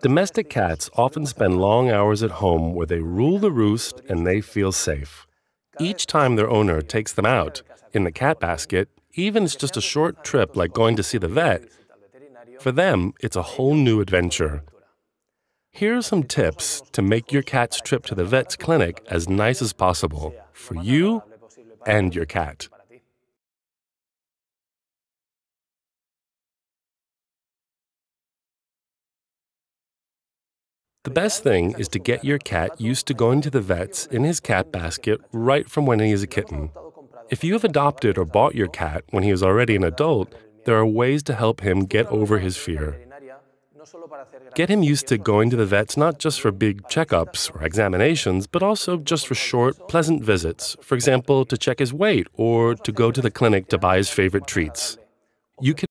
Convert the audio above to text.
Domestic cats often spend long hours at home where they rule the roost and they feel safe. Each time their owner takes them out, in the cat basket, even if it's just a short trip like going to see the vet, for them, it's a whole new adventure. Here are some tips to make your cat's trip to the vet's clinic as nice as possible for you and your cat. The best thing is to get your cat used to going to the vets in his cat basket right from when he is a kitten. If you have adopted or bought your cat when he is already an adult, there are ways to help him get over his fear. Get him used to going to the vets not just for big checkups or examinations, but also just for short, pleasant visits, for example, to check his weight or to go to the clinic to buy his favorite treats. You can